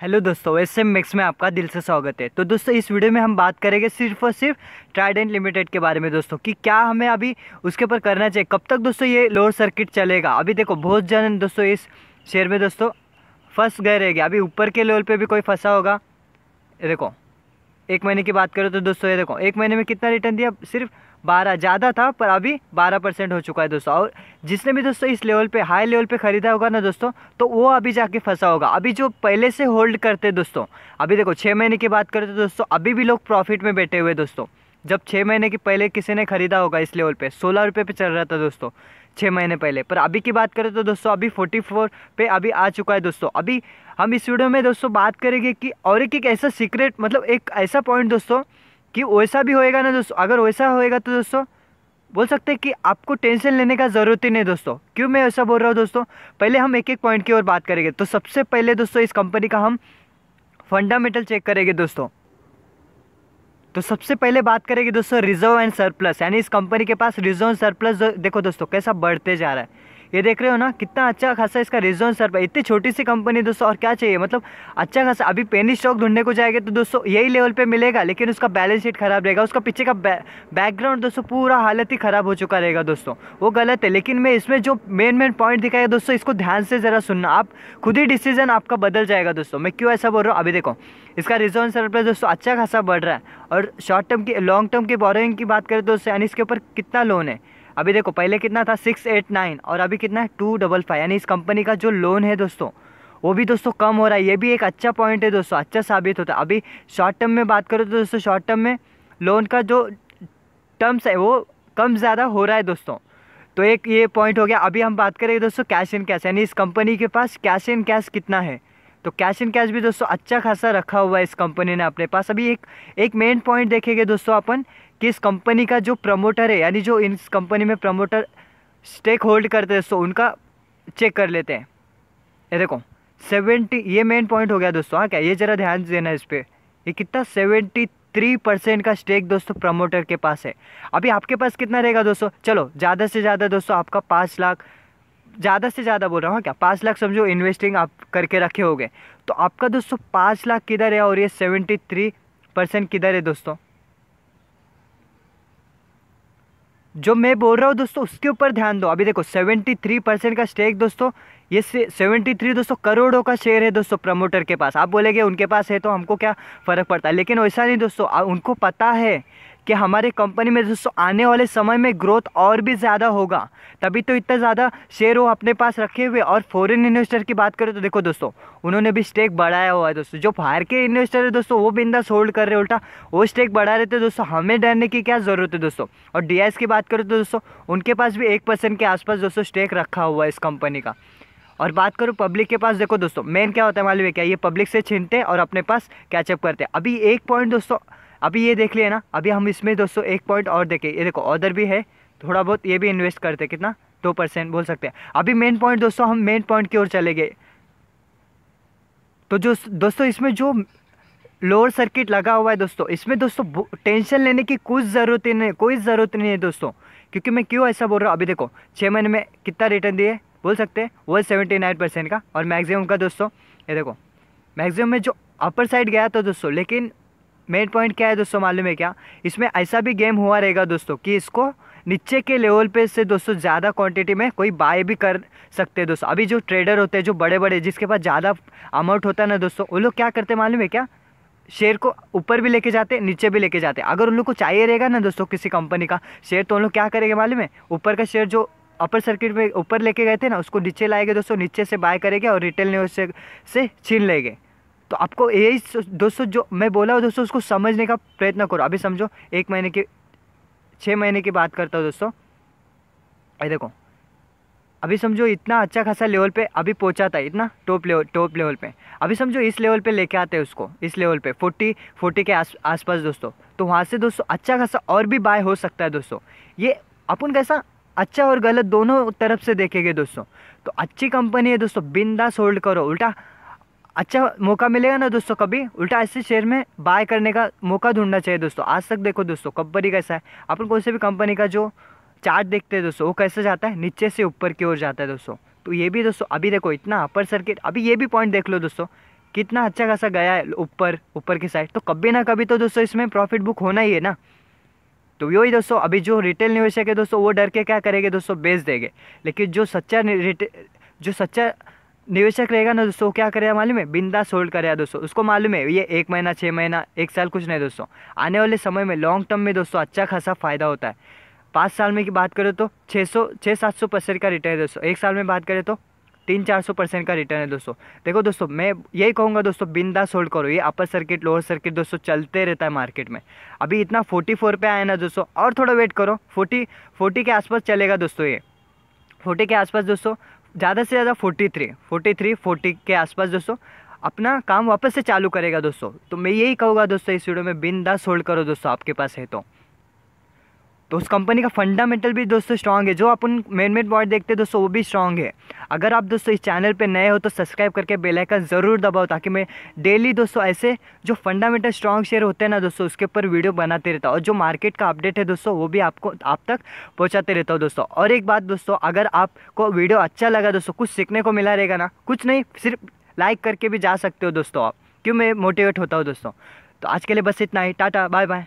Hello दोस्तों S M mix में आपका दिल से स्वागत है। तो दोस्तों, इस वीडियो में हम बात करेंगे सिर्फ़ और सिर्फ़ ट्राइडेंट लिमिटेड के बारे में दोस्तों, कि क्या हमें अभी उसके ऊपर करना चाहिए। कब तक दोस्तों ये लोअर सर्किट चलेगा? अभी देखो, बहुत जन दोस्तों इस शेयर में दोस्तों फंस गए रहेंगे अभी ऊपर के लेवल पर भी कोई फंसा होगा। देखो, एक महीने की बात करो तो दोस्तों, ये देखो, एक महीने में कितना रिटर्न दिया? सिर्फ़ बारह ज़्यादा था, पर अभी बारह परसेंट हो चुका है दोस्तों। और जिसने भी दोस्तों इस लेवल पे हाई लेवल पे ख़रीदा होगा ना दोस्तों तो वो अभी जाके फंसा होगा। अभी जो पहले से होल्ड करते दोस्तों, अभी देखो छः महीने की बात करते तो दोस्तों, अभी भी लोग प्रॉफिट में बैठे हुए दोस्तों। जब छः महीने के पहले किसी ने ख़रीदा होगा इस लेवल पे, सोलह रुपये चल रहा था दोस्तों छः महीने पहले। पर अभी की बात करें तो दोस्तों, अभी फोर्टी फोर पे अभी आ चुका है दोस्तों। अभी हम इस वीडियो में दोस्तों बात करेंगे कि और एक एक ऐसा सीक्रेट मतलब एक ऐसा पॉइंट दोस्तों कि वैसा भी होएगा ना दोस्तों? अगर वैसा होएगा तो दोस्तों, बोल सकते हैं कि आपको टेंशन लेने का ज़रूरत ही नहीं दोस्तों। क्यों मैं ऐसा बोल रहा हूँ दोस्तों? पहले हम एक एक पॉइंट की ओर बात करेंगे। तो सबसे पहले दोस्तों, इस कंपनी का हम फंडामेंटल चेक करेंगे दोस्तों। तो सबसे पहले बात करेंगे दोस्तों रिज़र्व एंड सरप्लस यानी इस कंपनी के पास रिज़र्व एंड सरप्लस देखो दोस्तों, कैसा बढ़ते जा रहा है। ये देख रहे हो ना, कितना अच्छा खासा इसका रिज़र्व सर इतनी छोटी सी कंपनी दोस्तों, और क्या चाहिए? मतलब अच्छा खासा, अभी पेनी स्टॉक ढूँढने को जाएँगे तो दोस्तों, यही लेवल पे मिलेगा, लेकिन उसका बैलेंस शीट खराब रहेगा, उसका पीछे का बैकग्राउंड दोस्तों, पूरा हालत ही खराब हो चुका रहेगा दोस्तों। वो गलत है, लेकिन मैं इसमें जो मेन मेन पॉइंट दिखाएगा दोस्तों, इसको ध्यान से ज़रा सुनना। आप खुद ही डिसीज़न आपका बदल जाएगा दोस्तों। मैं क्यों ऐसा बोल रहा हूँ? अभी देखो, इसका रिज़र्व सरप्लस दोस्तों अच्छा खासा बढ़ रहा है, और शॉर्ट टर्म की लॉन्ग टर्म की बोरोइंग की बात करें दोस्तों, यानी इसके ऊपर कितना लोन है? अभी देखो, पहले कितना था? सिक्स, एट, नाइन और अभी कितना है? Two, double five. यानी इस कंपनी का जो लोन है दोस्तों, वो भी दोस्तों कम हो रहा है। ये भी एक अच्छा पॉइंट है दोस्तों अच्छा साबित होता है। अभी शॉर्ट टर्म में बात करो तो दोस्तों शॉर्ट टर्म में लोन का जो टर्म्स है, वो कम ज़्यादा हो रहा है दोस्तों। तो एक ये पॉइंट हो गया। अभी हम बात करेंगे दोस्तों कैश इन कैश यानी इस कंपनी के पास कैश इन कैश कितना है? तो कैश इन कैश भी दोस्तों अच्छा खासा रखा हुआ है इस कंपनी ने अपने पास। अभी एक एक मेन पॉइंट देखेंगे दोस्तों अपन कि इस कंपनी का जो प्रमोटर है, यानी जो इस कंपनी में प्रमोटर स्टेक होल्ड करते हैं सो उनका चेक कर लेते हैं। ये देखो सेवेंटी ये मेन पॉइंट हो गया दोस्तों। हाँ क्या, ये ज़रा ध्यान देना इस पर ये कितना सेवेंटी थ्री परसेंट का स्टेक दोस्तों प्रमोटर के पास है। अभी आपके पास कितना रहेगा दोस्तों? चलो, ज़्यादा से ज़्यादा दोस्तों आपका पाँच लाख ज़्यादा से ज़्यादा बोल रहा हूँ हाँ क्या? पाँच लाख समझो इन्वेस्टिंग आप करके रखे होगे। तो आपका दोस्तों पाँच लाख किधर है और ये सेवेंटी थ्री परसेंट किधर है दोस्तों? जो मैं बोल रहा हूँ दोस्तों, उसके ऊपर ध्यान दो। अभी देखो सेवेंटी थ्री परसेंट का स्टेक दोस्तों, ये सेवेंटी थ्री दोस्तों करोड़ों का शेयर है दोस्तों प्रमोटर के पास। आप बोलेंगे उनके पास है तो हमको क्या फ़र्क पड़ता है? लेकिन वैसा नहीं दोस्तों उनको पता है कि हमारे कंपनी में दोस्तों आने वाले समय में ग्रोथ और भी ज़्यादा होगा, तभी तो इतना ज़्यादा शेयर वो अपने पास रखे हुए। और फॉरेन इन्वेस्टर की बात करें तो देखो दोस्तों, उन्होंने भी स्टेक बढ़ाया हुआ है दोस्तों। जो बाहर के इन्वेस्टर है दोस्तों, वो बिंदा होल्ड कर रहे उल्टा वो स्टेक बढ़ा रहे थे दोस्तों। हमें डरने की क्या ज़रूरत है दोस्तों? और डी की बात करें तो दोस्तों, उनके पास भी एक परसेंट के आसपास दोस्तों स्टेक रखा हुआ है इस कंपनी का। और बात करूँ पब्लिक के पास, देखो दोस्तों मेन क्या होता है मालूम है क्या? ये पब्लिक से छीनते और अपने पास कैचअप करते अभी एक पॉइंट दोस्तों अभी ये देख लिया ना, अभी हम इसमें दोस्तों एक पॉइंट और देखें। ये देखो ऑर्डर भी है, थोड़ा बहुत ये भी इन्वेस्ट करते कितना? दो परसेंट बोल सकते हैं। अभी मेन पॉइंट दोस्तों, हम मेन पॉइंट की ओर चले गए। तो जो दोस्तों, इसमें जो लोअर सर्किट लगा हुआ है दोस्तों, इसमें दोस्तों टेंशन लेने की कुछ ज़रूरत ही नहीं, कोई ज़रूरत नहीं है दोस्तों। क्योंकि मैं क्यों ऐसा बोल रहा हूँ? अभी देखो छः महीने में कितना रिटर्न दिए, बोल सकते हैं? वो सेवेंटी नाइन परसेंट का और मैक्सिमम का दोस्तों, ये देखो मैक्सिमम में जो अपर साइड गया था दोस्तों, लेकिन मेन पॉइंट क्या है दोस्तों मालूम है क्या? इसमें ऐसा भी गेम हुआ रहेगा दोस्तों कि इसको नीचे के लेवल पे से दोस्तों ज़्यादा क्वांटिटी में कोई बाय भी कर सकते हैं दोस्तों। अभी जो ट्रेडर होते हैं, जो बड़े बड़े जिसके पास ज़्यादा अमाउंट होता है ना दोस्तों, वो लोग क्या करते मालूम है क्या? शेयर को ऊपर भी लेके जाते, नीचे भी लेके जाते। अगर उन लोग को चाहिए रहेगा ना दोस्तों किसी कंपनी का शेयर तो उन लोग क्या करेंगे मालूम है? ऊपर का शेयर जो अपर सर्किट में ऊपर लेके गए थे ना, उसको नीचे लाएँगे दोस्तों, नीचे से बाय करेंगे और रिटेल न्यूज़ से छीन लेंगे। तो आपको यही दोस्तों जो मैं बोला हूँ दोस्तों, उसको समझने का प्रयत्न करो। अभी समझो, एक महीने की छः महीने की बात करता हूँ दोस्तों। ये देखो, अभी समझो इतना अच्छा खासा लेवल पे अभी पहुँचा था इतना टॉप लेवल टॉप लेवल पे। अभी समझो इस लेवल पे लेके आते हैं उसको, इस लेवल पे फोर्टी फोर्टी के आस, आसपास दोस्तों। तो वहाँ से दोस्तों अच्छा खासा और भी बाय हो सकता है दोस्तों। ये अपन कैसा अच्छा और गलत दोनों तरफ़ से देखेंगे दोस्तों। तो अच्छी कंपनी है दोस्तों, बिंदास होल्ड करो, उल्टा अच्छा मौका मिलेगा ना दोस्तों कभी? उल्टा ऐसे शेयर में बाय करने का मौका ढूंढना चाहिए दोस्तों। आज तक देखो दोस्तों, कंपनी कैसा है? अपन कोई से भी कंपनी का जो चार्ट देखते हैं दोस्तों, वो कैसे जाता है? नीचे से ऊपर की ओर जाता है दोस्तों। तो ये भी दोस्तों, अभी देखो इतना अपर सर्किट अभी ये भी पॉइंट देख लो दोस्तों। कितना अच्छा खासा गया है ऊपर ऊपर की साइड तो कभी ना कभी तो दोस्तों इसमें प्रॉफिट बुक होना ही है ना। तो वही दोस्तों, अभी जो रिटेल निवेशक है दोस्तों, वो डर के क्या करेंगे दोस्तों? बेच देंगे। लेकिन जो सच्चा जो सच्चा निवेशक रहेगा ना दोस्तों क्या करेगा मालूम है? बिंदा सोल्ड करेगा दोस्तों। उसको मालूम है, ये एक महीना छः महीना, एक साल कुछ नहीं दोस्तों। आने वाले समय में लॉन्ग टर्म में दोस्तों अच्छा खासा फ़ायदा होता है। पाँच साल में की बात करें तो छः सौ छः सात सौ परसेंट का रिटर्न है दोस्तों। एक साल में बात करें तो तीन चार सौ परसेंट का रिटर्न है दोस्तों। देखो दोस्तों, मैं यही कहूँगा दोस्तों बिंदा सोल्ड करो। ये अपर सर्किट लोअर सर्किट दोस्तों चलते रहता है मार्केट में। अभी इतना फोर्टी फोर पे आया ना दोस्तों, और थोड़ा वेट करो। फोर्टी फोर्टी के आसपास चलेगा दोस्तों ये। फोर्टी के आसपास दोस्तों ज़्यादा से ज़्यादा forty three forty three forty के आसपास दोस्तों, अपना काम वापस से चालू करेगा दोस्तों। तो मैं यही कहूँगा दोस्तों इस वीडियो में बिंदास होल्ड करो दोस्तों आपके पास है तो। तो उस कंपनी का फंडामेंटल भी दोस्तों स्ट्रांग है। जो अपन मेन मेन पॉइंट देखते हैं, दोस्तों, वो भी स्ट्रांग है। अगर आप दोस्तों इस चैनल पे नए हो तो सब्सक्राइब करके बेल आइकन ज़रूर दबाओ, ताकि मैं डेली दोस्तों ऐसे जो फंडामेंटल स्ट्रांग शेयर होते हैं ना दोस्तों, उसके ऊपर वीडियो बनाते रहता हूँ। और जो मार्केट का अपडेट है दोस्तों, वो भी आपको, आप तक पहुँचाते रहता हूँ दोस्तों। और एक बात दोस्तों, अगर आपको वीडियो अच्छा लगा दोस्तों, कुछ सीखने को मिला रहेगा ना, कुछ नहीं, सिर्फ़ लाइक करके भी जा सकते हो दोस्तों आप। क्यों मैं मोटिवेट होता हूँ दोस्तों? तो आज के लिए बस इतना ही। Tata bye bye